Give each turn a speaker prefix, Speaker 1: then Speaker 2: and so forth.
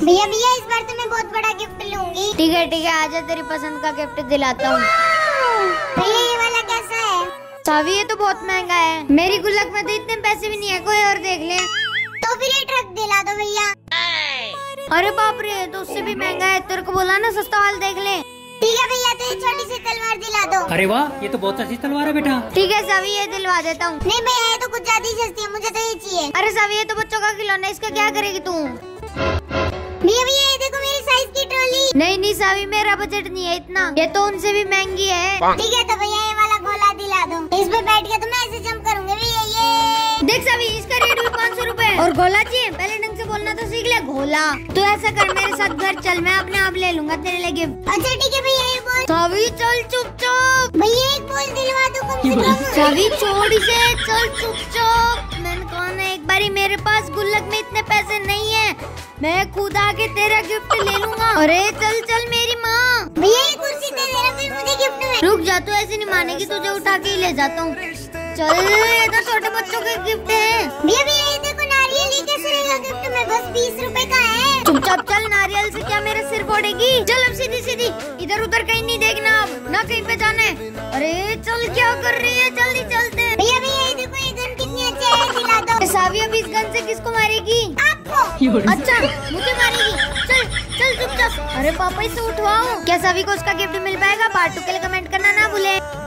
Speaker 1: भैया भैया इस बार तो मैं बहुत बड़ा गिफ्ट लूँगी।
Speaker 2: ठीक है ठीक है आजा तेरी पसंद का गिफ्ट दिलाता हूँ।
Speaker 1: भैया ये वाला कैसा है?
Speaker 2: सावी ये तो बहुत महँगा है। मेरी गुल्लक में तो इतने पैसे भी नहीं है कोई और देख ले।
Speaker 1: तो फिर ये ट्रक दिला दो भैया।
Speaker 2: अरे बाप रे तो उससे भी महँगा है तेरे को बोला ना सस्ता वाल देख ले।
Speaker 1: ठीक है भैया तो ये छोटी सी तलवार दिला दो।
Speaker 3: अरे वाह ये तो बहुत अच्छी तलवार है बेटा।
Speaker 2: ठीक है सभी ये दिलवा देता हूँ।
Speaker 1: नहीं भैया ये तो कुछ ज़्यादा ही सस्ती है मुझे तो ये चाहिए।
Speaker 2: अरे सभी ये तो बच्चों का खिलौना है, इसका क्या करेगी तू? नहीं नहीं सावी मेरा बजट नहीं है इतना। ये तो उनसे भी महँगी है।
Speaker 1: ठीक है तो भैया ये वाला गोला दिला दो। इस पे बैठ के तो मैं ऐसे जंप करूँगी भैया ये
Speaker 2: देख सावी इसका रेट भी पाँच सौ रूपए और गोला चाहिए पहले ढंग से बोलना तो सीख ले गोला। तू ऐसा कर मेरे साथ घर चल मैं अपने आप ले लूँगा तेरे लिए गिफ्ट
Speaker 1: अच्छा ठीक है भैया ये बोल।
Speaker 2: सावी चल चुप चुपचाप।
Speaker 1: भैया एक बोल दिलवा दो कम से कम।
Speaker 2: सावी छोड़ इसे चल एक बारी मेरे पास गुल्लक में इतने पैसे नहीं है। मैं खुद आके तेरा गिफ्ट ले लूँगा। अरे चल चल मेरी माँ।
Speaker 1: भैया ये कुर्सी दे देना फिर मुझे गिफ्ट में
Speaker 2: रुक जा तू ऐसे नहीं मानेगी तुझे उठा के ही ले जाता हूँ। चल ये तो छोटे बच्चों के गिफ्ट है।
Speaker 1: भैया भैया ये देखो नारियल ये कैसे रहेगा गिफ्ट में? बस बीस रुपए का है।
Speaker 2: चुपचाप चल नारियल से क्या मेरे सिर फोड़ेगी? चल अब सीधी सीधी। इधर उधर कहीं नहीं देखना अब ना कहीं पे जाना है। अरे चल क्या कर रही है? जल्दी चलते सावी अब इस गन से किसको मारेगी?
Speaker 1: आपको।
Speaker 2: अच्छा मुझे मारेगी। चल चल चुपचाप। अरे पापा इसे उठवाओ। क्या सभी को उसका गिफ्ट मिल पाएगा? पार्ट टू के लिए कमेंट करना ना भूले।